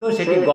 都谁给你